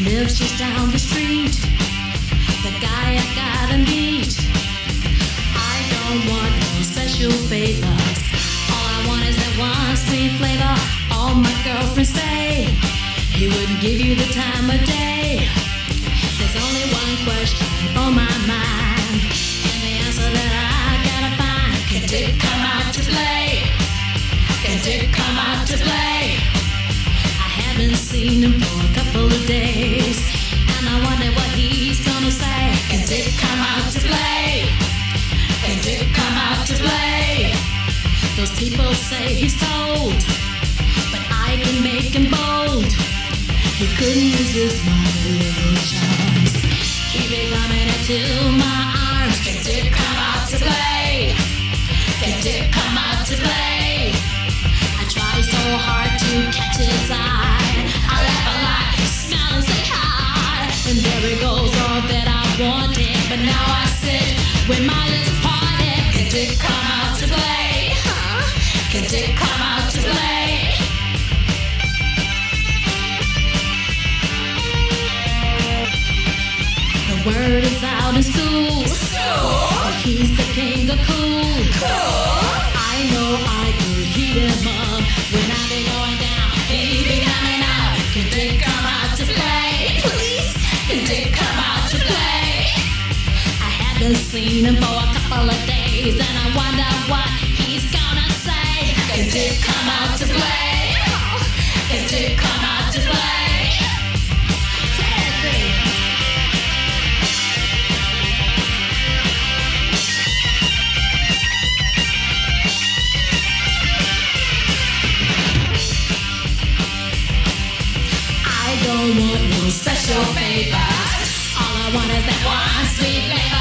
lives just down the street. The guy I gotta meet. I don't want no special favors. All I want is that one sweet flavor. All my girlfriends say he wouldn't give you the time of day. There's only one question on my mind, and the answer that I gotta find. Can Dick come out to play? Can Dick come out to play? I haven't seen him for out to play? Can Dick come out to play? Those people say he's cold, but I can make him bold. He couldn't resist my little charms. He be coming into my arms. Can Dick come out to play? Can Dick come out to play? I try so hard to catch his eye. I laugh a lot, smile and say hi. And there he goes, now I sit with my lips parted. Can Dick come out to play? Huh? Can Dick come out to play? The word is out in school. That he's the king of cool. I know I could heat him up when I haven't seen him for a couple of days, and I wonder what he's gonna say. Can Dick come out to play? Can Dick come out to play? I don't want no special favors. All I want is that one sweet flavor.